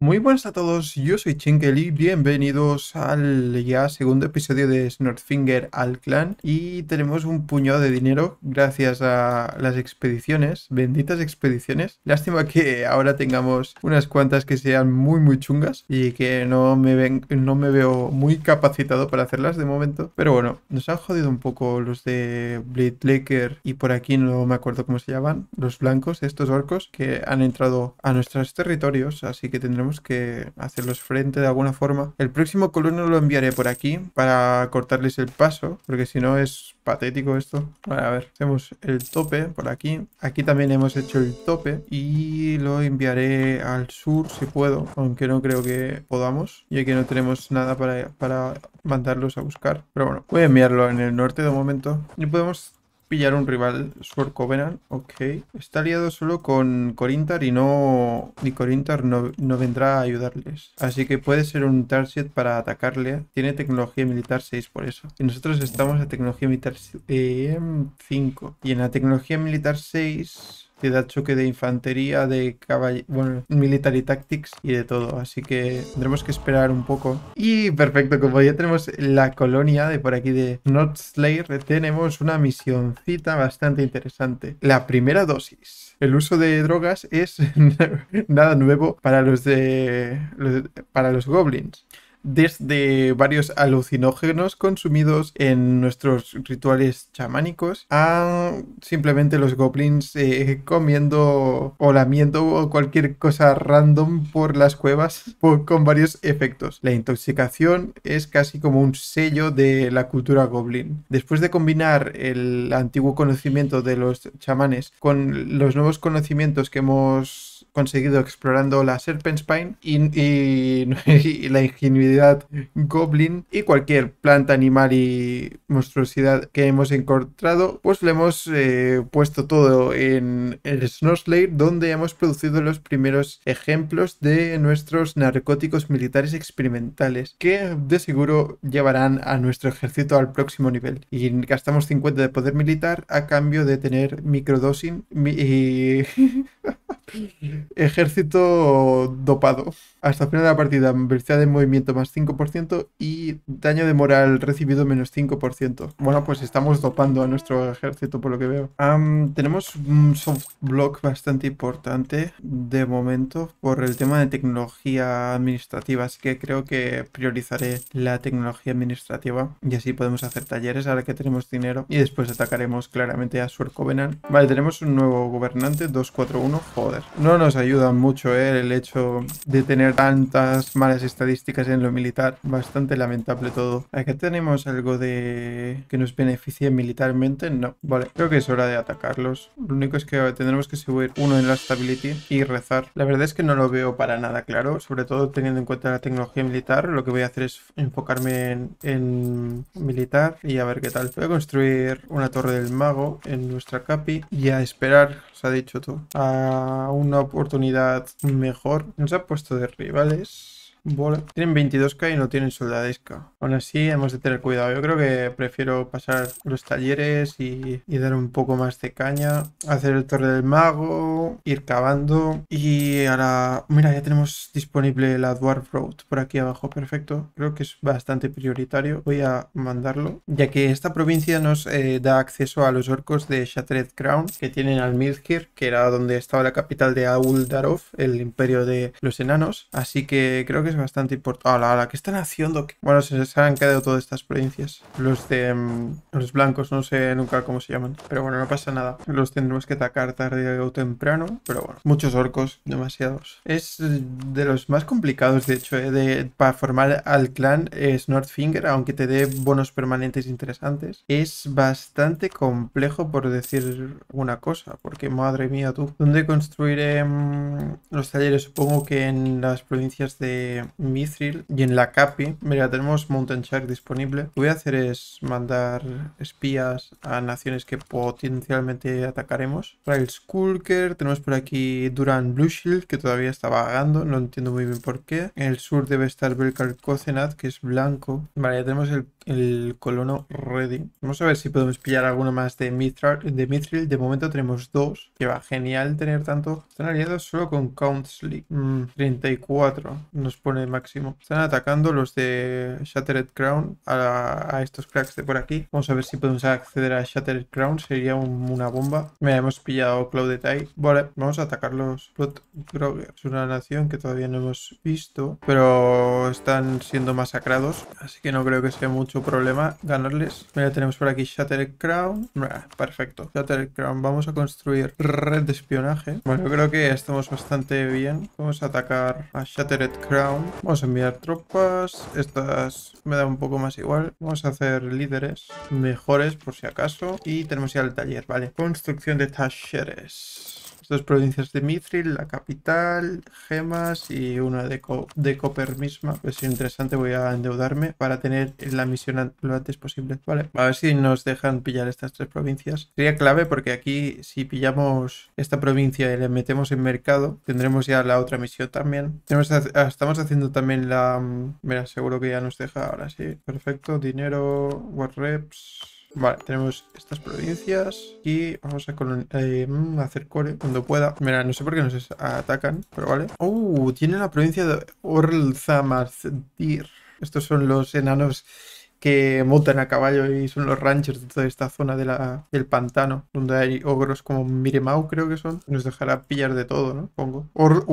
Muy buenas a todos, yo soy Chinkel bienvenidos al ya segundo episodio de Snortfinger al clan y tenemos un puñado de dinero gracias a las expediciones, benditas expediciones. Lástima que ahora tengamos unas cuantas que sean muy muy chungas y que no me, ven, no me veo muy capacitado para hacerlas de momento. Pero bueno, nos han jodido un poco los de Blade Laker y por aquí no me acuerdo cómo se llaman, los blancos, estos orcos que han entrado a nuestros territorios, así que tendremos que hacerlos frente de alguna forma. El próximo colono lo enviaré por aquí para cortarles el paso, porque si no es patético esto. a ver, hacemos el tope por aquí. Aquí también hemos hecho el tope y lo enviaré al sur si puedo, aunque no creo que podamos, ya que no tenemos nada para, para mandarlos a buscar. Pero bueno, voy a enviarlo en el norte de momento. Y podemos pillar un rival, Sword Covenant, ok. Está aliado solo con Corintar y no... Ni Corintar no, no, vendrá a ayudarles. Así que puede ser un target para atacarle. Tiene tecnología militar 6 por eso. Y nosotros estamos a tecnología militar 5. Eh, y en la tecnología militar 6 te da choque de infantería, de caballo, bueno, military tactics y de todo. Así que tendremos que esperar un poco. Y perfecto, como ya tenemos la colonia de por aquí de North Slayer, tenemos una misioncita bastante interesante. La primera dosis. El uso de drogas es nada nuevo para los de para los goblins desde varios alucinógenos consumidos en nuestros rituales chamánicos a simplemente los goblins eh, comiendo o lamiendo cualquier cosa random por las cuevas con varios efectos. La intoxicación es casi como un sello de la cultura goblin. Después de combinar el antiguo conocimiento de los chamanes con los nuevos conocimientos que hemos conseguido explorando la Serpent Spine y, la ingenuidad Goblin y cualquier planta, animal y monstruosidad que hemos encontrado, pues le hemos eh, puesto todo en el Snowslayer donde hemos producido los primeros ejemplos de nuestros narcóticos militares experimentales que de seguro llevarán a nuestro ejército al próximo nivel. Y gastamos 50 de poder militar a cambio de tener microdosing y... Ejército dopado. Hasta el final de la partida, velocidad de movimiento más 5% y daño de moral recibido menos 5%. Bueno, pues estamos dopando a nuestro ejército por lo que veo. tenemos un soft block bastante importante de momento por el tema de tecnología administrativa, así que creo que priorizaré la tecnología administrativa y así podemos hacer talleres ahora que tenemos dinero y después atacaremos claramente a Sword Covenant. Vale, tenemos un nuevo gobernante, 241, joder. No nos ayuda mucho eh, el hecho de tener tantas malas estadísticas en lo militar. Bastante lamentable todo. Aquí tenemos algo de que nos beneficie militarmente. No, vale. Creo que es hora de atacarlos. Lo único es que tendremos que subir uno en la stability y rezar. La verdad es que no lo veo para nada claro. Sobre todo teniendo en cuenta la tecnología militar. Lo que voy a hacer es enfocarme en, militar y a ver qué tal. Voy a construir una torre del mago en nuestra capi y a esperar, os ha dicho tú, a una oportunidad mejor. Nos ha puesto de rivales. Tienen 22k y no tienen soldadesca. Aún así, hemos de tener cuidado. Yo creo que prefiero pasar los talleres y, dar un poco más de caña. Hacer el torre del mago, ir cavando. Y ahora, mira, ya tenemos disponible la Dwarf Road por aquí abajo. Perfecto. Creo que es bastante prioritario. Voy a mandarlo. Ya que esta provincia nos eh, da acceso a los orcos de Shattered Crown que tienen al Midgir, que era donde estaba la capital de Auldarov, el imperio de los enanos. Así que creo que es bastante importante. ¡Hala, la ¿Qué están haciendo? Bueno, se, se han quedado todas estas provincias. Los de... Mm, los blancos, no sé nunca cómo se llaman. Pero bueno, no pasa nada. Los tendremos que atacar tarde o temprano. Pero bueno, muchos orcos, demasiados. Es de los más complicados, de hecho, eh, de, para formar al clan es Northfinger, aunque te dé bonos permanentes interesantes. Es bastante complejo, por decir una cosa. Porque, madre mía, tú. ¿Dónde construiré mm, los talleres? Supongo que en las provincias de Mithril y en la Capi, mira, tenemos Mountain Shark disponible. Lo que voy a hacer es mandar espías a naciones que potencialmente atacaremos. Para el Skulker, tenemos por aquí Duran Blue Shield, que todavía está vagando, no entiendo muy bien por qué. En el sur debe estar Belkar Cocenat, que es blanco. Vale, ya tenemos el, el, colono ready. Vamos a ver si podemos pillar alguno más de Mithril. De, Mithril. de momento tenemos dos, que va genial tener tanto. Están aliados solo con Countsley. 34 mm, máximo. Están atacando los de Shattered Crown a, estos cracks de por aquí. Vamos a ver si podemos acceder a Shattered Crown. Sería una bomba. Me hemos pillado Cloudetide. Vale, vamos a atacarlos. Es una nación que todavía no hemos visto. Pero están siendo masacrados. Así que no creo que sea mucho problema ganarles. Mira, tenemos por aquí Shattered Crown. perfecto. Shattered Crown. Vamos a construir red de espionaje. Bueno, creo que estamos bastante bien. Vamos a atacar a Shattered Crown. Vamos a enviar tropas. Estas me da un poco más igual. Vamos a hacer líderes mejores por si acaso. Y tenemos ya el taller, ¿vale? Construcción de talleres dos provincias de Mithril, la capital, gemas y una de, de Copper misma. Es interesante, voy a endeudarme para tener la misión lo antes posible. Vale, a ver si nos dejan pillar estas tres provincias. Sería clave porque aquí si pillamos esta provincia y le metemos en mercado, tendremos ya la otra misión también. estamos haciendo también la... Mm, mira, seguro que ya nos deja ahora sí. Perfecto, dinero, war reps... Vale, tenemos estas provincias y vamos a eh, mm, hacer core cuando pueda. Mira, no sé por qué nos atacan, pero vale. Uh, tiene la provincia de Orlzamazdir. Estos son los enanos que montan a caballo y son los ranchers de toda esta zona de del pantano, donde hay ogros como Miremau, creo que son. Nos dejará pillar de todo, ¿no? Pongo. Or.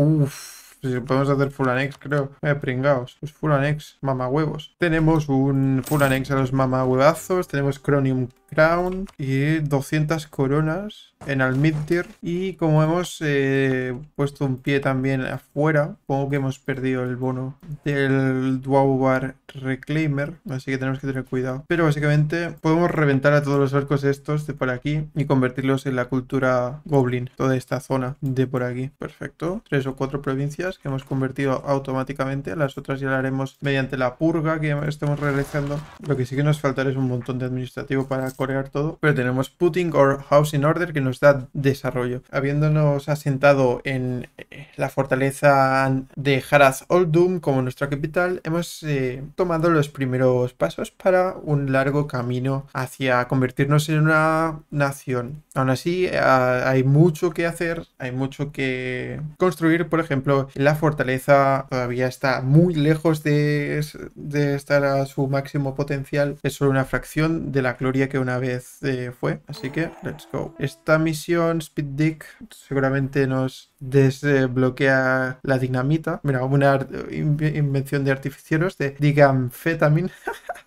Si podemos hacer full annex, creo. Eh, pringaos. Pues full annex, mamahuevos. Tenemos un full annex a los mamahuevazos. Tenemos Cronium Crown y 200 coronas en Almidtir. Y como hemos eh, puesto un pie también afuera, supongo que hemos perdido el bono del Dwaubar Reclaimer. Así que tenemos que tener cuidado. Pero básicamente podemos reventar a todos los barcos estos de por aquí y convertirlos en la cultura Goblin. Toda esta zona de por aquí. Perfecto. Tres o cuatro provincias que hemos convertido automáticamente. Las otras ya las haremos mediante la purga que estamos realizando. Lo que sí que nos faltará es un montón de administrativo para corear todo. Pero tenemos Putting or Housing Order que nos da desarrollo. Habiéndonos asentado en eh, la fortaleza de Haraz Oldum como nuestra capital, hemos eh, tomado los primeros pasos para un largo camino hacia convertirnos en una nación. Aún así, hay mucho que hacer, hay mucho que construir. Por ejemplo, la fortaleza todavía está muy lejos de, de estar a su máximo potencial. Es solo una fracción de la gloria que una vez eh, fue. Así que, let's go. Esta misión, Speed Dick, seguramente nos desbloquea la dinamita. Mira, una invención de artificieros de digamfetamine.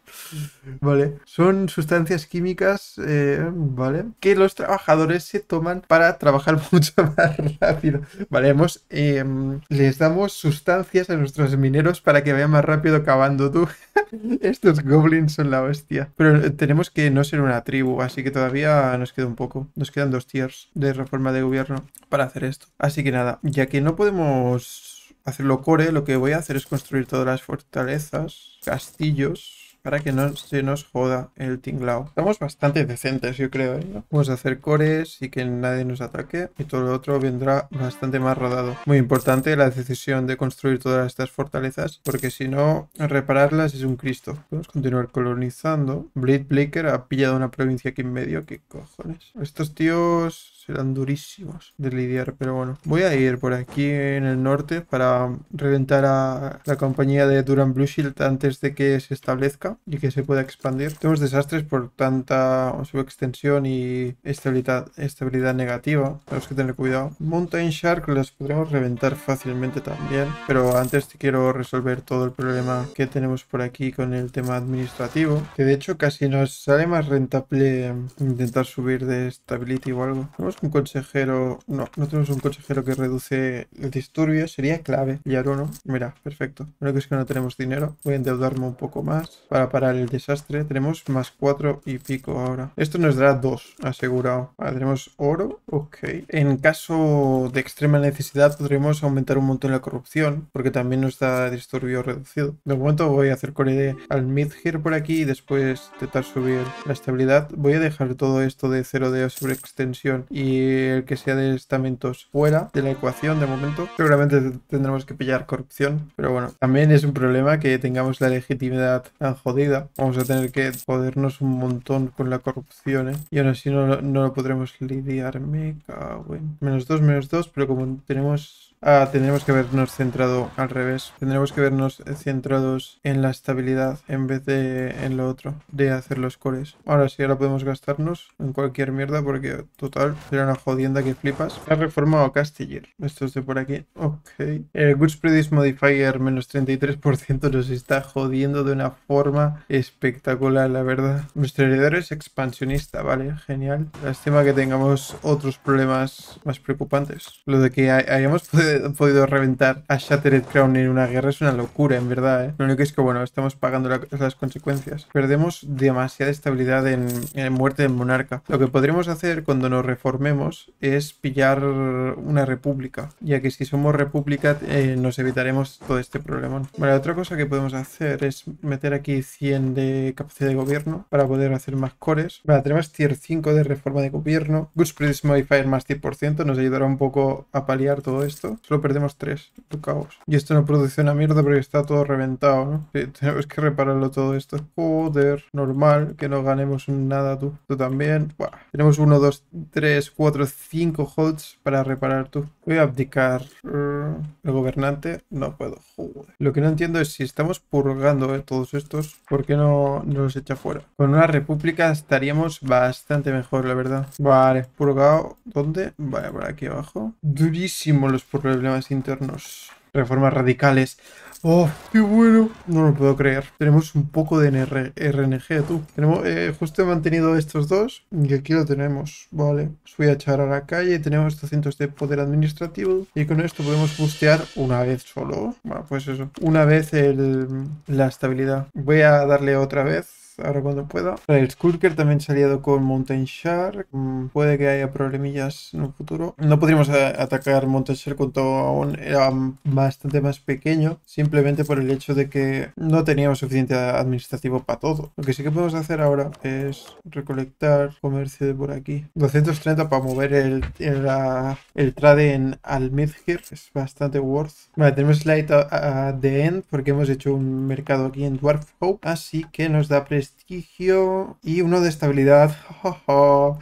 Vale, son sustancias químicas, eh, ¿vale? Que los trabajadores se toman para trabajar mucho más rápido. Vale, em, les damos sustancias a nuestros mineros para que vayan más rápido cavando tú. Estos goblins son la hostia. Pero eh, tenemos que no ser una tribu, así que todavía nos queda un poco. Nos quedan dos tiers de reforma de gobierno para hacer esto. Así que nada, ya que no podemos hacerlo core, lo que voy a hacer es construir todas las fortalezas, castillos para que no se nos joda el tinglao. Estamos bastante decentes, yo creo. ¿eh? Vamos a hacer cores y que nadie nos ataque. Y todo lo otro vendrá bastante más rodado. Muy importante la decisión de construir todas estas fortalezas, porque si no, repararlas es un Cristo. Podemos continuar colonizando. Blade Blaker ha pillado una provincia aquí en medio. ¿Qué cojones? Estos tíos serán durísimos de lidiar, pero bueno. Voy a ir por aquí en el norte para reventar a la compañía de Duran Blue Shield antes de que se establezca y que se pueda expandir. Tenemos desastres por tanta subextensión y estabilidad, negativa. Tenemos que tener cuidado. Mountain Shark las podremos reventar fácilmente también, pero antes quiero resolver todo el problema que tenemos por aquí con el tema administrativo, que de hecho casi nos sale más rentable intentar subir de stability o algo un consejero. No, no tenemos un consejero que reduce el disturbio. Sería clave. Y ahora no. Mira, perfecto. Lo que es que no tenemos dinero. Voy a endeudarme un poco más. para parar el desastre. Tenemos más 4 y pico ahora. Esto nos dará 2, asegurado. Vale, tenemos oro. Ok. En caso de extrema necesidad podremos aumentar un montón la corrupción, porque también nos da disturbio reducido. De momento voy a hacer core al mid here por aquí y después intentar subir la estabilidad. Voy a dejar todo esto de 0 de sobre extensión el que sea de estamentos fuera de la ecuación de momento. Seguramente tendremos que pillar corrupción, pero bueno, también es un problema que tengamos la legitimidad tan jodida. Vamos a tener que podernos un montón con la corrupción, ¿eh? Y aún así no, no lo podremos lidiar. Me cago en... Menos 2, menos 2, pero como tenemos Ah, tendremos que vernos centrado al revés. Tendremos que vernos centrados en la estabilidad en vez de en lo otro, de hacer los cores. Ahora sí, ahora podemos gastarnos en cualquier mierda porque total, será una jodienda que flipas. Ha reformado Castiller. Esto es de por aquí. Ok. El Goods Predis Modifier menos 33% nos está jodiendo de una forma espectacular, la verdad. Nuestro heredero es expansionista, ¿vale? Genial. Lástima que tengamos otros problemas más preocupantes. Lo de que hayamos podido podido reventar a Shattered Crown en una guerra es una locura, en verdad. ¿eh? Lo único es que, bueno, estamos pagando las consecuencias. Perdemos demasiada estabilidad en, muerte del monarca. Lo que podríamos hacer cuando nos reformemos es pillar una república, ya que si somos república eh, nos evitaremos todo este problema. Vale, otra cosa que podemos hacer es meter aquí 100 de capacidad de gobierno para poder hacer más cores. Vale, tenemos tier 5 de reforma de gobierno. Goods Modifier más 10% nos ayudará un poco a paliar todo esto. Solo perdemos 3. caos. Y esto no produce una mierda porque está todo reventado, ¿no? tenemos que repararlo todo esto. Joder, normal que no ganemos nada tú. Tú también. Tenemos 1, 2, 3, 4, 5 holds para reparar tú. Voy a abdicar el gobernante. No puedo. Joder. Lo que no entiendo es si estamos purgando eh, todos estos, ¿por qué no, no los echa fuera? Con una república estaríamos bastante mejor, la verdad. Vale, purgado. ¿Dónde? Vale, por aquí abajo. Durísimo los purgados problemas internos. Reformas radicales. ¡Oh, qué bueno! No lo puedo creer. Tenemos un poco de RNG, tú. Tenemos, eh, justo he mantenido estos dos y aquí lo tenemos. Vale. Os voy a echar a la calle. Tenemos 200 de poder administrativo y con esto podemos bustear una vez solo. Bueno, pues eso. Una vez el, la estabilidad. Voy a darle otra vez ahora cuando pueda. El Skulker también se ha aliado con Mountain Shark. Mm, puede que haya problemillas en un futuro. No podríamos eh, atacar Mountain Shark cuando aún era bastante más pequeño, simplemente por el hecho de que no teníamos suficiente administrativo para todo. Lo que sí que podemos hacer ahora es recolectar comercio de por aquí. 230 para mover el, el, trade en Almidgir. Es bastante worth. Vale, tenemos Light at the End porque hemos hecho un mercado aquí en Dwarf Hope. Así que nos da prestigio prestigio y uno de estabilidad.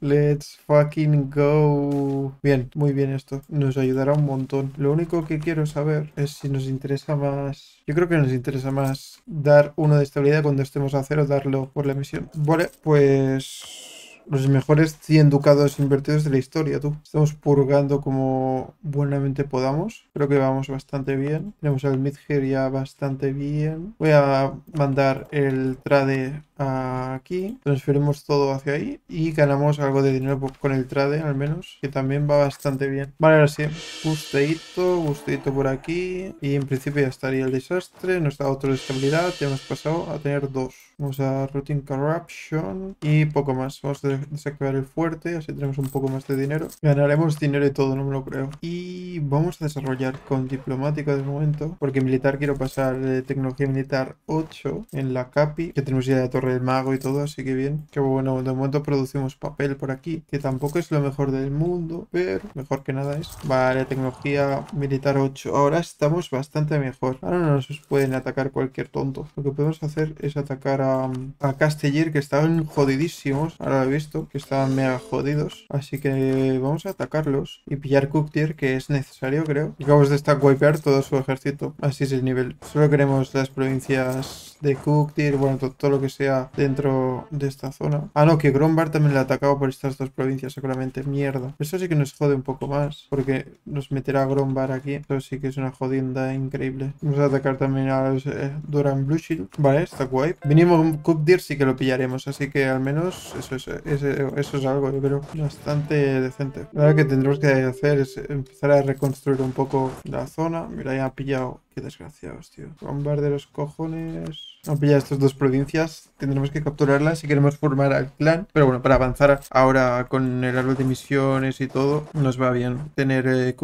Let's fucking go. Bien, muy bien esto. Nos ayudará un montón. Lo único que quiero saber es si nos interesa más... Yo creo que nos interesa más dar uno de estabilidad cuando estemos a cero, darlo por la misión. Vale, pues los mejores 100 ducados invertidos de la historia, tú. Estamos purgando como buenamente podamos. Creo que vamos bastante bien. Tenemos al Midger ya bastante bien. Voy a mandar el trade aquí. Transferimos todo hacia ahí y ganamos algo de dinero con el trade al menos, que también va bastante bien. Vale, ahora sí. Busteito, busteito por aquí. Y en principio ya estaría el desastre. Nos da otro de estabilidad. Ya hemos pasado a tener dos. Vamos a Routine Corruption y poco más. Vamos a desactivar el fuerte, así tenemos un poco más de dinero. Ganaremos dinero y todo, no me lo creo. Y vamos a desarrollar con diplomático de momento, porque militar quiero pasar de tecnología militar 8 en la CAPI, que tenemos ya la torre del mago y todo, así que bien. Que bueno, de momento producimos papel por aquí, que tampoco es lo mejor del mundo, pero mejor que nada es. Vale, tecnología militar 8. Ahora estamos bastante mejor. Ahora no nos pueden atacar cualquier tonto. Lo que podemos hacer es atacar a a, Castellir, que estaban jodidísimos. Ahora lo he visto, que estaban mega jodidos. Así que vamos a atacarlos y pillar Cooktier, que es necesario, creo. Acabamos de estar wipear todo su ejército. Así es el nivel. Solo queremos las provincias de Cooktier, bueno, todo, lo que sea dentro de esta zona. Ah, no, que Grombar también le ha atacado por estas dos provincias, seguramente. Mierda. Eso sí que nos jode un poco más, porque nos meterá Grombar aquí. Eso sí que es una jodienda increíble. Vamos a atacar también a los eh, Duran Blue Shield. Vale, está guay. Venimos un Cook Deer sí que lo pillaremos, así que al menos eso es, eso es algo, yo creo, bastante decente. Ahora que tendremos que hacer es empezar a reconstruir un poco la zona. Mira, ya ha pillado Qué desgraciados, tío. Bombar de los cojones. Vamos a pillar estas dos provincias. Tendremos que capturarlas si queremos formar al clan. Pero bueno, para avanzar ahora con el árbol de misiones y todo, nos va bien tener eh,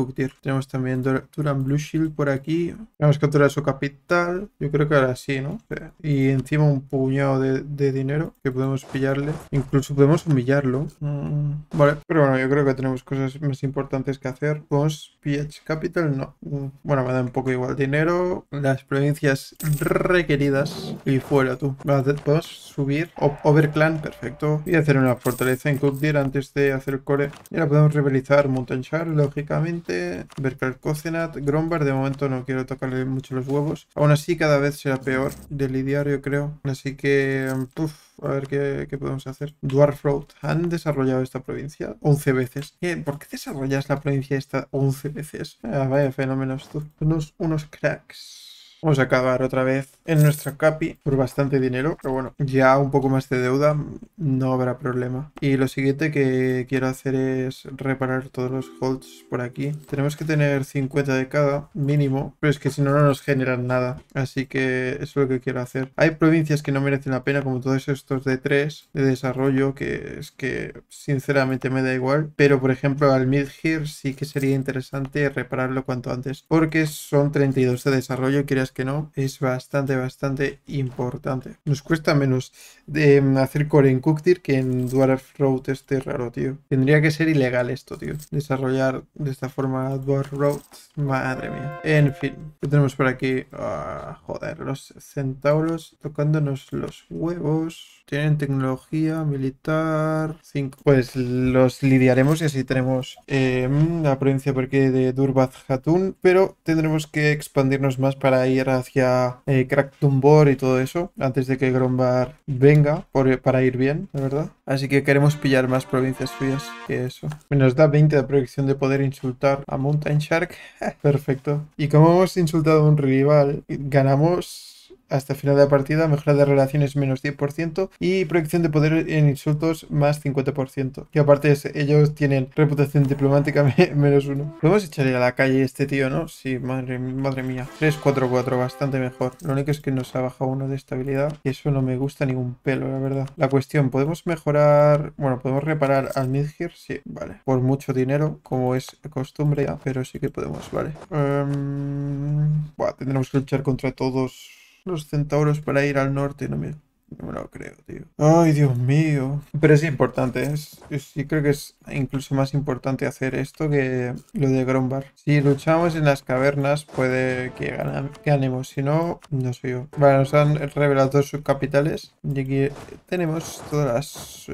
Tenemos también Duran Blue Shield por aquí. Vamos a capturar su capital. Yo creo que ahora sí, ¿no? Y encima un puñado de, dinero que podemos pillarle. Incluso podemos humillarlo. Mm, vale, pero bueno, yo creo que tenemos cosas más importantes que hacer. Podemos PH Capital, no. Mm, bueno, me da un poco igual dinero. Las provincias requeridas y fuera tú. Podemos subir. Overclan, perfecto. Y hacer una fortaleza en Cookdeer antes de hacer el core. Y ahora podemos rivalizar Mountainshire, lógicamente. Vercal Cocenat, Grombar. De momento no quiero tocarle mucho los huevos. Aún así, cada vez será peor de lidiar, yo creo. Así que, a ver qué, podemos hacer. Dwarf Road. ¿Han desarrollado esta provincia 11 veces? ¿Por qué desarrollas la provincia esta 11 veces? Ah, vaya fenómenos tú. Unos, unos cracks. X. Vamos a acabar otra vez en nuestra capi por bastante dinero, pero bueno, ya un poco más de deuda no habrá problema. Y lo siguiente que quiero hacer es reparar todos los holds por aquí. Tenemos que tener 50 de cada mínimo, pero es que si no, no nos generan nada. Así que eso es lo que quiero hacer. Hay provincias que no merecen la pena, como todos estos de 3 de desarrollo, que es que sinceramente me da igual. Pero por ejemplo al Midhir sí que sería interesante repararlo cuanto antes, porque son 32 de desarrollo y que no, es bastante, bastante importante. Nos cuesta menos de mm, hacer core en Cooktir que en Dwarf Road este raro, tío. Tendría que ser ilegal esto, tío. Desarrollar de esta forma Dwarf Road. Madre mía. En fin, ¿qué tenemos por aquí? Ah, joder, los centauros tocándonos los huevos. Tienen tecnología militar 5. Pues los lidiaremos y así tenemos eh, la provincia porque de Durbat Hatun. Pero tendremos que expandirnos más para ir hacia eh, Kraktumbor y todo eso. Antes de que Grombar venga para ir bien, la verdad. Así que queremos pillar más provincias suyas que eso. Nos da 20 de proyección de poder insultar a Mountain Shark. Perfecto. Y como hemos insultado a un rival, ganamos hasta final de la partida, mejora de relaciones menos 10% y proyección de poder en insultos más 50%. Y aparte ellos tienen reputación diplomática menos 1. Podemos echarle a la calle este tío, ¿no? Sí, madre, madre mía. 3-4-4, bastante mejor. Lo único es que nos ha bajado uno de estabilidad y eso no me gusta ni un pelo, la verdad. La cuestión, ¿podemos mejorar? Bueno, ¿podemos reparar al Midgir? Sí, vale. Por mucho dinero, como es costumbre, pero sí que podemos, vale. Um... tendremos que luchar contra todos los centauros para ir al norte, no me, no me lo creo, tío. Ay, Dios mío. Pero es importante, es, sí creo que es incluso más importante hacer esto que lo de Grombar. Si luchamos en las cavernas, puede que ganemos. Si no, no soy yo. Vale, nos han revelado todos sus capitales. Y aquí tenemos todas las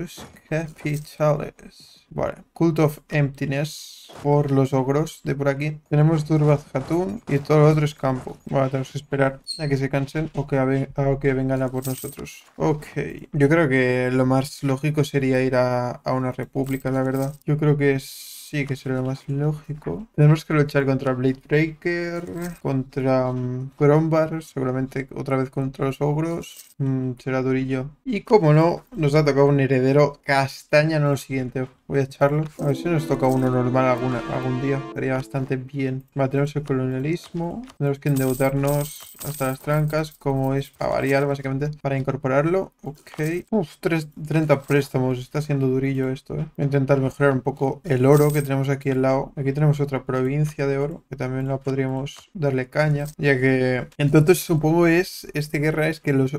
capitales. Vale, Cult of Emptiness por los ogros de por aquí. Tenemos Durbat Hatun y todo lo otro es campo. Vale, tenemos que esperar a que se cansen o que, que vengan a por nosotros. Ok, yo creo que lo más lógico sería ir a, a una república, la verdad. Yo creo que Sí, que sería lo más lógico. Tenemos que luchar contra Blade Breaker, contra um, Grombar, seguramente otra vez contra los ogros. Mm, será durillo. Y como no, nos ha tocado un heredero castaña, no lo siguiente. Voy a echarlo. A ver si nos toca uno normal alguna, algún día. Estaría bastante bien. Vale, el colonialismo. Tenemos que endeudarnos hasta las trancas, como es para variar, básicamente, para incorporarlo. Ok. Uf, 30 préstamos. Está siendo durillo esto, ¿eh? Voy a intentar mejorar un poco el oro que tenemos aquí al lado. Aquí tenemos otra provincia de oro, que también la podríamos darle caña, ya que... Entonces, supongo es... Esta guerra es que los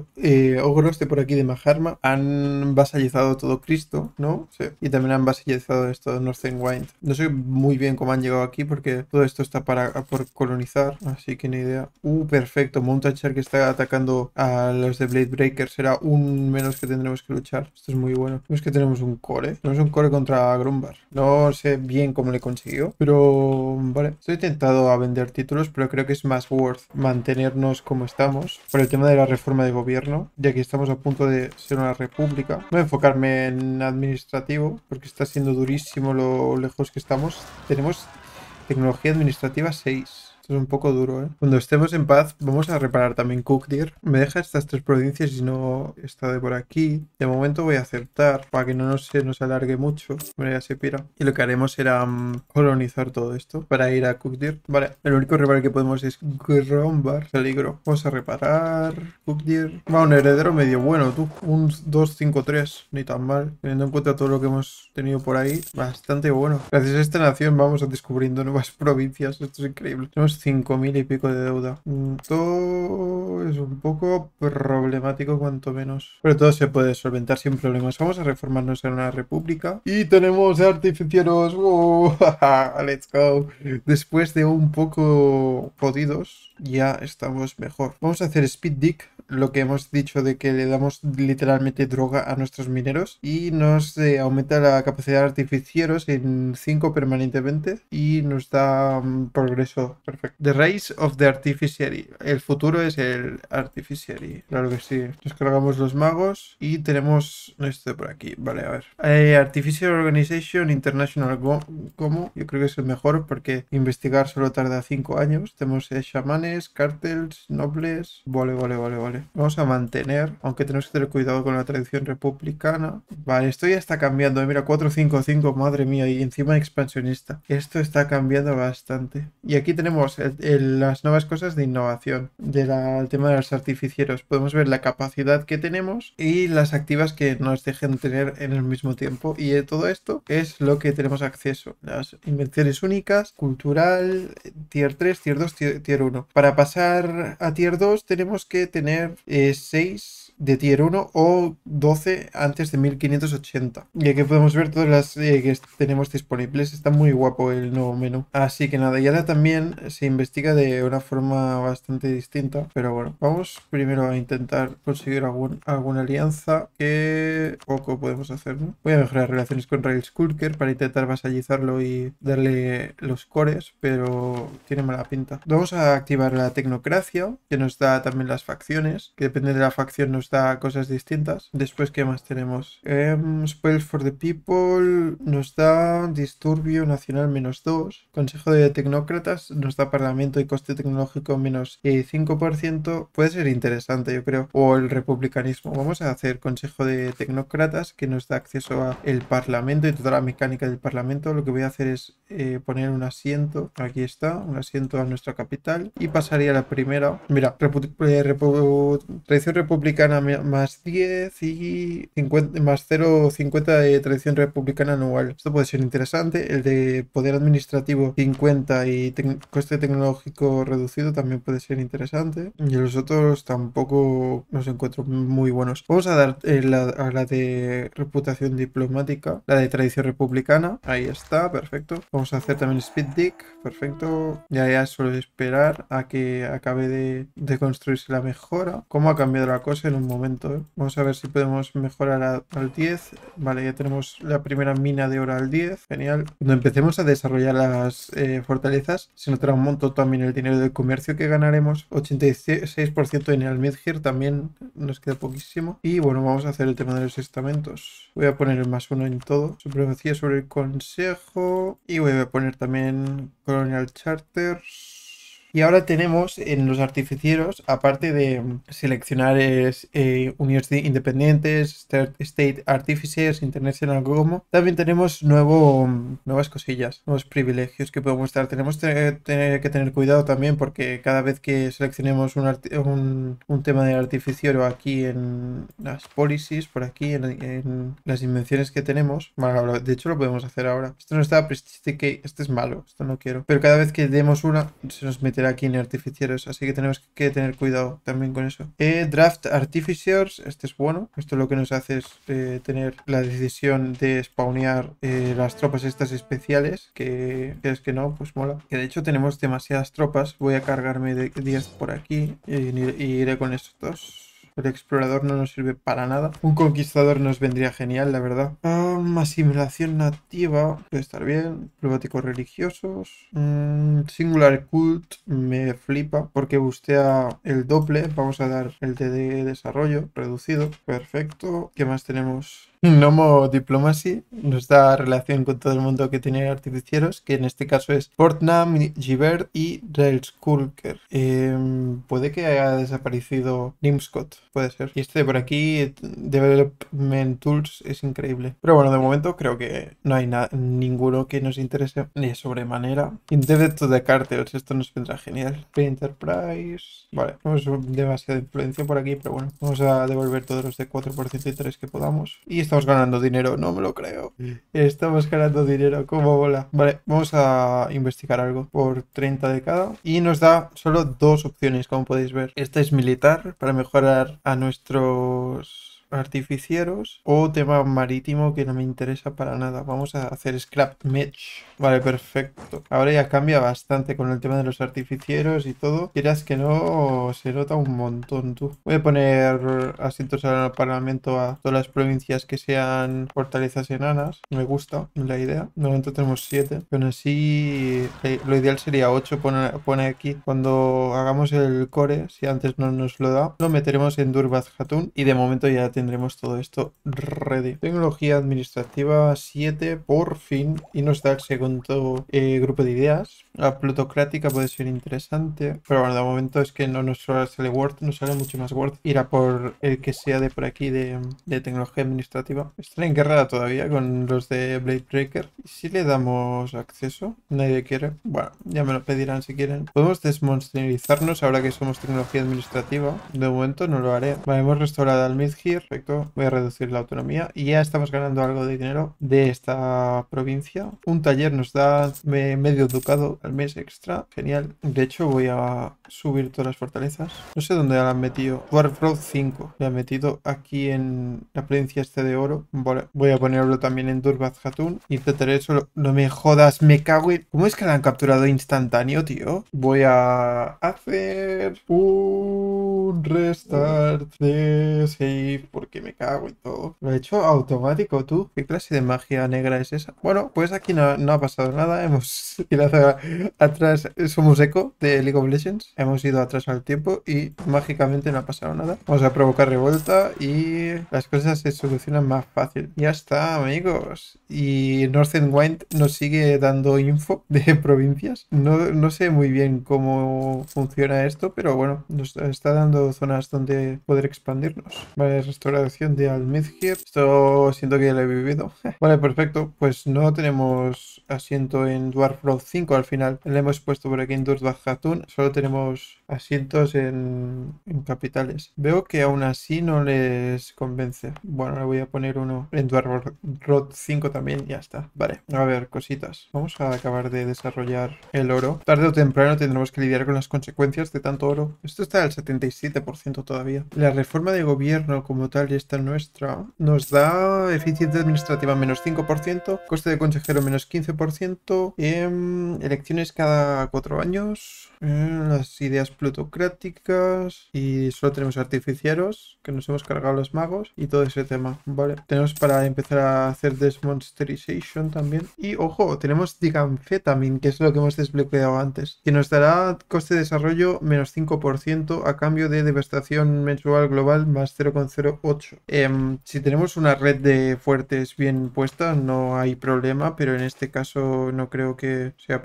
ogros de por aquí de Maharma han vasallizado todo Cristo, ¿no? Sí. Y también han vasallizado esto de Northern Wind. No sé muy bien cómo han llegado aquí porque todo esto está para por colonizar, así que ni idea. Uh, perfecto. Mountain que está atacando a los de Blade Breaker será un menos que tendremos que luchar. Esto es muy bueno. Es que tenemos un core. Tenemos un core contra Grumbar. No sé bien cómo le consiguió, pero vale. Estoy tentado a vender títulos, pero creo que es más worth mantenernos como estamos por el tema de la reforma de gobierno, ya que estamos a punto de ser una república. Voy a enfocarme en administrativo porque está siendo durísimo lo lejos que estamos. Tenemos tecnología administrativa 6. Es un poco duro, ¿eh? Cuando estemos en paz, vamos a reparar también Cookdeer. Me deja estas tres provincias y no está de por aquí. De momento voy a aceptar para que no se nos alargue mucho. Bueno, ya se pira. Y lo que haremos será mm, colonizar todo esto para ir a Cookdeer. Vale, el único rival que podemos es Grombar. Peligro. Vamos a reparar Cookdeer. Va, un heredero medio bueno, tú. Un 2-5-3. Ni tan mal. Teniendo en cuenta todo lo que hemos tenido por ahí. Bastante bueno. Gracias a esta nación vamos a descubriendo nuevas provincias. Esto es increíble. Tenemos 5.000 y pico de deuda. Esto es un poco problemático cuanto menos. Pero todo se puede solventar sin problemas. Vamos a reformarnos en una república. Y tenemos artificieros. ¡Oh! ¡Let's go! Después de un poco jodidos, ya estamos mejor. Vamos a hacer speed dick lo que hemos dicho de que le damos literalmente droga a nuestros mineros y nos eh, aumenta la capacidad de artificieros en 5 permanentemente y nos da progreso perfecto. The Race of the Artificiary. El futuro es el Artificiary. Claro que sí. Nos cargamos los magos y tenemos esto por aquí. Vale, a ver. Eh, Artificial Organization International como yo creo que es el mejor porque investigar solo tarda 5 años. Tenemos eh, chamanes, cartels, nobles. Vale, vale, vale, vale. Vamos a mantener, aunque tenemos que tener cuidado con la tradición republicana. Vale, esto ya está cambiando. Mira, 455, madre mía, y encima expansionista. Esto está cambiando bastante. Y aquí tenemos las nuevas cosas de innovación del tema de los artificieros. Podemos ver la capacidad que tenemos y las activas que nos dejen tener en el mismo tiempo. Y eh, todo esto es lo que tenemos acceso. Las invenciones únicas, cultural, tier 3, tier 2, tier 1. Para pasar a tier 2 tenemos que tener 6 de tier 1 o 12 antes de 1580. Y aquí podemos ver todas las eh, que tenemos disponibles. Está muy guapo el nuevo menú. Así que nada, y ahora también se investiga de una forma bastante distinta. Pero bueno, vamos primero a intentar conseguir algún, alguna alianza que poco podemos hacer, ¿no? Voy a mejorar relaciones con Railskulker para intentar vasallizarlo y darle los cores, pero tiene mala pinta. Vamos a activar la tecnocracia, que nos da también las facciones, que depende de la facción nos da cosas distintas. Después, ¿qué más tenemos? Um, Spoils for the People nos da Disturbio Nacional menos 2. Consejo de Tecnócratas nos da Parlamento y Coste Tecnológico menos 5%. Eh, Puede ser interesante, yo creo. O el republicanismo. Vamos a hacer Consejo de Tecnócratas que nos da acceso a el Parlamento y toda la mecánica del Parlamento. Lo que voy a hacer es eh, poner un asiento. Aquí está, un asiento a nuestra capital. Y pasaría a la primera. Mira, eh, tradición republicana más 10 y 50, más 0,50 de tradición republicana anual. Esto puede ser interesante. El de poder administrativo 50 y coste tecnológico reducido también puede ser interesante. Y los otros tampoco los encuentro muy buenos. Vamos a dar eh, la, a la de reputación diplomática, la de tradición republicana. Ahí está, perfecto. Vamos a hacer también speed dick, perfecto. Ya ya suelo esperar a que acabe de, de construirse la mejora. ¿Cómo ha cambiado la cosa en un momento. Vamos a ver si podemos mejorar al 10. Vale, ya tenemos la primera mina de oro al 10. Genial. Cuando empecemos a desarrollar las eh, fortalezas, se notará un montón también el dinero del comercio que ganaremos. 86% en el Midgir también nos queda poquísimo. Y bueno, vamos a hacer el tema de los estamentos. Voy a poner el más uno en todo. Supremacía sobre el consejo. Y voy a poner también Colonial Charters. Y ahora tenemos en los artificieros, aparte de seleccionar eh, uniones independientes, State Artificers, International Gomo, también tenemos nuevo, nuevas cosillas, nuevos privilegios que podemos dar. Tenemos que tener cuidado también porque cada vez que seleccionemos un, un, tema de artificiero aquí en las policies, por aquí, en, las invenciones que tenemos, de hecho lo podemos hacer ahora. Esto no está Prestige, este es malo, esto no quiero. Pero cada vez que demos una, se nos mete aquí en artificieros, así que tenemos que tener cuidado también con eso. Eh, draft Artificers, este es bueno. Esto lo que nos hace es eh, tener la decisión de spawnear eh, las tropas estas especiales, que es que no, pues mola. Que de hecho tenemos demasiadas tropas, voy a cargarme de 10 por aquí y, y iré con estos dos. El explorador no nos sirve para nada. Un conquistador nos vendría genial, la verdad. Um, asimilación nativa puede estar bien. Problemáticos religiosos. Mm, singular cult me flipa porque bustea el doble. Vamos a dar el de desarrollo reducido. Perfecto. ¿Qué más tenemos? Nomo Diplomacy nos da relación con todo el mundo que tiene artificieros, que en este caso es Portnam, Gibert y Railskulker. Em, puede que haya desaparecido Nimscott, puede ser. Y este de por aquí, Development Tools, es increíble. Pero bueno, de momento creo que no hay ninguno que nos interese ni sobremanera. Indebted to the Cartels, esto nos vendrá genial. Free Enterprise. Vale, es demasiada influencia por aquí, pero bueno, vamos a devolver todos los de 4% y 3 que podamos. Y estamos ganando dinero, no me lo creo. Estamos ganando dinero, como bola. Vale, vamos a investigar algo por 30 de cada. Y nos da solo dos opciones, como podéis ver. Esta es militar, para mejorar a nuestros artificieros o tema marítimo que no me interesa para nada. Vamos a hacer scrap match. Vale, perfecto. Ahora ya cambia bastante con el tema de los artificieros y todo. Quieras que no, se nota un montón tú. Voy a poner asientos al parlamento a todas las provincias que sean fortalezas enanas. Me gusta la idea. De momento tenemos 7. Pero así eh, lo ideal sería 8. Pone, pone aquí cuando hagamos el core, si antes no nos lo da, lo meteremos en Durbat Hatun y de momento ya tendremos todo esto ready. Tecnología administrativa 7 por fin y nos da el segundo eh, grupo de ideas. La plutocrática puede ser interesante, pero bueno, de momento es que no nos sale Word, nos sale mucho más Word. Irá por el que sea de por aquí de, tecnología administrativa. Están en guerra todavía con los de Blade Breaker. ¿Y si le damos acceso? Nadie quiere. Bueno, ya me lo pedirán si quieren. Podemos desmonsterizarnos ahora que somos tecnología administrativa. De momento no lo haré. Vale, hemos restaurado al Midgir perfecto. Voy a reducir la autonomía y ya estamos ganando algo de dinero de esta provincia. Un taller nos da medio ducado al mes extra. Genial. De hecho, voy a subir todas las fortalezas. No sé dónde la han metido. Dwarf Road 5. Le han metido aquí en la provincia este de oro. Vale. Voy a ponerlo también en Durbat Hatun. Y eso. No me jodas, me cago en... ¿Cómo es que la han capturado instantáneo, tío? Voy a hacer un restart de save porque me cago y todo. Lo he hecho automático, tú. ¿Qué clase de magia negra es esa? Bueno, pues aquí no, ha pasado nada. Hemos ido atrás. Somos eco de League of Legends. Hemos ido atrás al tiempo y mágicamente no ha pasado nada. Vamos a provocar revuelta y las cosas se solucionan más fácil. Ya está, amigos. Y Northern Wind nos sigue dando info de provincias. No, no sé muy bien cómo funciona esto, pero bueno, nos está dando zonas donde poder expandirnos. Vale, restauración de Almizgir. Esto siento que ya lo he vivido. vale, perfecto. Pues no tenemos asiento en Dwarf Road 5 al final. Le hemos puesto por aquí en Durbat Hatun. Solo tenemos asientos en, capitales. Veo que aún así no les convence. Bueno, le voy a poner uno en Dwarf Road 5 también. Ya está. Vale, a ver, cositas. Vamos a acabar de desarrollar el oro. Tarde o temprano tendremos que lidiar con las consecuencias de tanto oro. Esto está al 77% todavía. La reforma de gobierno como tal y esta nuestra nos da eficiencia administrativa menos 5%, coste de consejero menos 15%, em, elecciones cada cuatro años, las ideas plutocráticas y solo tenemos artificieros que nos hemos cargado los magos y todo ese tema. Vale, tenemos para empezar a hacer desmonsterization también. Y ojo, tenemos digamphetamine, que es lo que hemos desbloqueado antes, que nos dará coste de desarrollo menos 5% a cambio de devastación mensual global más 0,08. Em, si tenemos una red de fuertes bien puesta no hay problema, pero en este caso no creo que sea,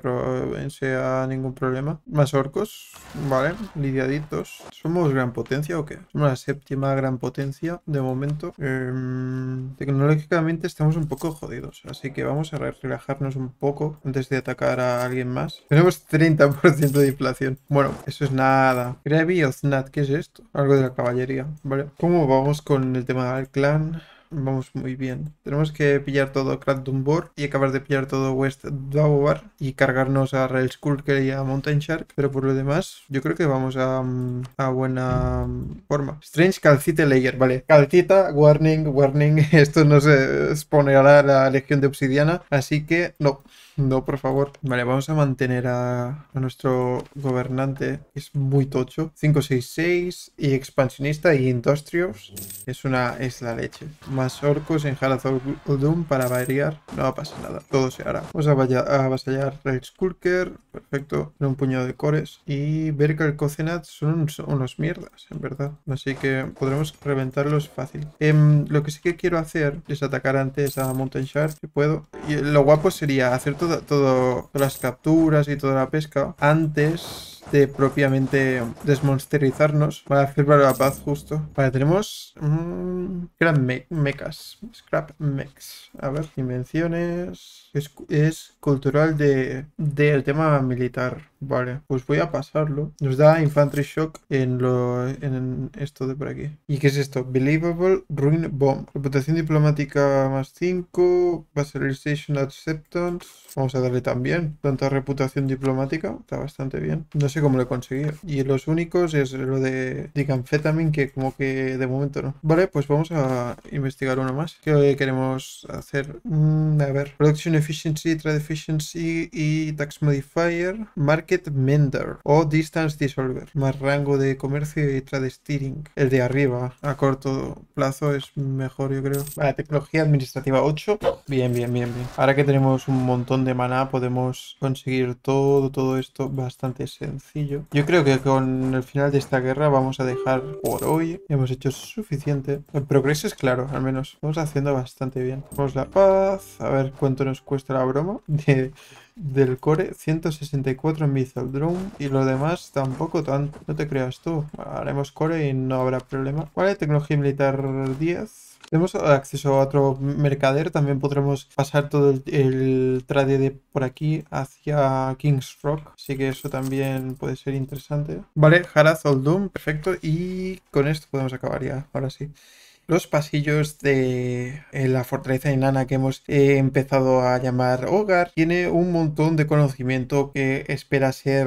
sea ningún problema. Más orcos, vale, lidiaditos. ¿Somos gran potencia o qué? Somos la séptima gran potencia de momento. Em, tecnológicamente estamos un poco jodidos, así que vamos a relajarnos un poco antes de atacar a alguien más. Tenemos 30% de inflación. Bueno, eso es nada. Gravy Nat, ¿qué es esto? Algo de la caballería, ¿vale? ¿Cómo vamos con el tema del clan? Vamos muy bien. Tenemos que pillar todo Dumbor y acabar de pillar todo West Daubar y cargarnos a Rail Skulker y a Mountain Shark. Pero por lo demás, yo creo que vamos a, mm, a buena mm, forma. Strange Calcite Layer, vale. Calcita, warning, warning. Esto no se exponerá a la Legión de Obsidiana. Así que no. No, por favor. Vale, vamos a mantener a, nuestro gobernante. Es muy tocho. 566 y expansionista y industrios. Es una... es la leche. Más orcos en Harath Doom para variar. No va a pasar nada. Todo se hará. Vamos a, a avasallar Skulker. Perfecto. Un puñado de cores. Y ver que el Cocenat son, unos mierdas, en verdad. Así que podremos reventarlos fácil. Em, lo que sí que quiero hacer es atacar antes a Mountain Shard, si puedo. Y lo guapo sería hacer todo, todo, todas las capturas y toda la pesca antes de propiamente desmonsterizarnos para hacer para la paz justo. Vale, tenemos mmm, Mechas, Scrap Mechs. A ver, invenciones. Es, es cultural de del tema militar. Vale, pues voy a pasarlo. Nos da Infantry Shock en, lo, en esto de por aquí. ¿Y qué es esto? Believable Ruin Bomb. Reputación diplomática más 5. Vassalization Acceptance. Vamos a darle también. Tanta reputación diplomática. Está bastante bien. Sé cómo lo he conseguido. Y los únicos es lo de Dicanfetamin que como que de momento no. Vale, pues vamos a investigar uno más. ¿Qué queremos hacer? Mm, a ver. Production Efficiency, Trade Efficiency y Tax Modifier. Market Mender o Distance Dissolver. Más rango de comercio y trade steering. El de arriba a corto plazo es mejor, yo creo. Vale, tecnología administrativa 8. Bien, bien, bien, bien. Ahora que tenemos un montón de maná, podemos conseguir todo, todo esto bastante sencillo. Yo creo que con el final de esta guerra vamos a dejar por hoy. Hemos hecho suficiente. El progreso es claro, al menos. Vamos haciendo bastante bien. Vamos la paz. A ver cuánto nos cuesta la broma. De del core 164 en Missile Drone y lo demás tampoco tanto. No te creas tú. Haremos core y no habrá problema. Vale, tecnología militar 10. Tenemos acceso a otro mercader. También podremos pasar todo el, trade de por aquí hacia King's Rock. Así que eso también puede ser interesante. Vale, Harath Doom, perfecto. Y con esto podemos acabar ya. Ahora sí los pasillos de eh, la fortaleza enana que hemos eh, empezado a llamar hogar tiene un montón de conocimiento que espera ser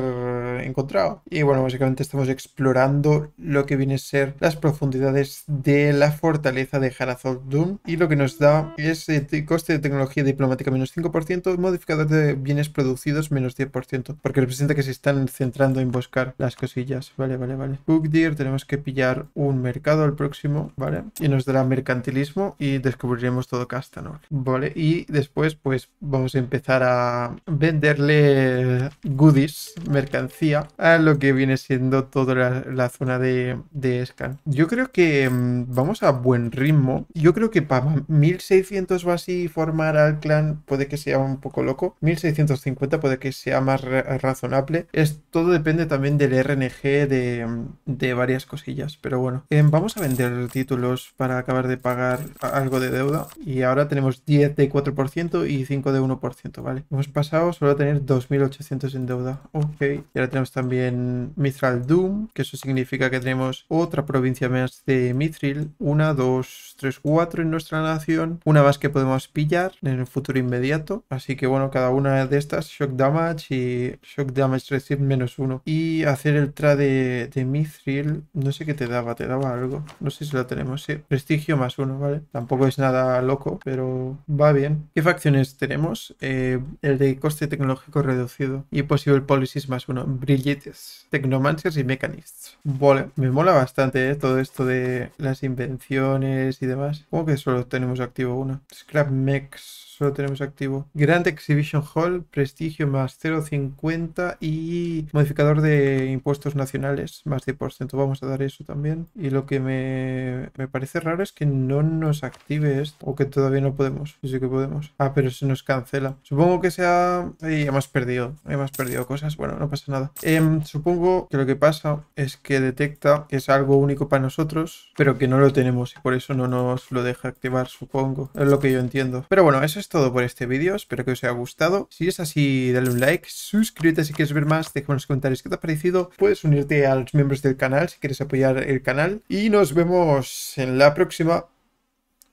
encontrado. Y bueno, básicamente estamos explorando lo que viene a ser las profundidades de la fortaleza de Harazol Doom y lo que nos da es eh, coste de tecnología diplomática menos 5%, modificador de bienes producidos menos 10%, porque representa que se están centrando en buscar las cosillas. Vale, vale, vale. Book Deer, tenemos que pillar un mercado al próximo, ¿vale? Nos dará mercantilismo y descubriremos todo Castanor. Vale, y después pues vamos a empezar a venderle goodies, mercancía, a lo que viene siendo toda la, zona de, de. Yo creo que mm, vamos a buen ritmo. Yo creo que para 1600 va así formar al clan puede que sea un poco loco. 1650 puede que sea más razonable. Es, todo depende también del RNG de, varias cosillas. Pero bueno, em, vamos a vender títulos para acabar de pagar algo de deuda. Y ahora tenemos 10 de 4% y 5 de 1%, ¿vale? Hemos pasado solo a tener 2.800 en deuda. Ok. Y ahora tenemos también Mithral Doom, que eso significa que tenemos otra provincia más de Mithril. Una, dos, tres, cuatro en nuestra nación. Una más que podemos pillar en el futuro inmediato. Así que bueno, cada una de estas, Shock Damage y Shock Damage Receive menos uno. Y hacer el trade de Mithril, no sé qué te daba, te daba algo. No sé si lo tenemos, sí prestigio más uno, ¿vale? Tampoco es nada loco, pero va bien. ¿Qué facciones tenemos? Eh, el de coste tecnológico reducido y Possible Policies más uno. Brilletes, Technomancers y Mechanists. Vale, me mola bastante ¿eh? todo esto de las invenciones y demás. Como que solo tenemos activo uno. Scrap Mechs solo tenemos activo. Grand Exhibition Hall, prestigio más 0,50 y modificador de impuestos nacionales más 10%. Vamos a dar eso también. Y lo que me, me parece raro es que no nos active esto o que todavía no podemos. Sí que podemos. Ah, pero se nos cancela. Supongo que sea... Ahí hemos perdido. Hemos perdido cosas. Bueno, no pasa nada. Em, supongo que lo que pasa es que detecta que es algo único para nosotros, pero que no lo tenemos y por eso no nos lo deja activar, supongo. Es lo que yo entiendo. Pero bueno, eso es todo por este vídeo, espero que os haya gustado. Si es así, dale un like, suscríbete si quieres ver más, déjame en los comentarios qué te ha parecido. Puedes unirte a los miembros del canal si quieres apoyar el canal. Y nos vemos en la próxima.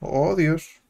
Adiós.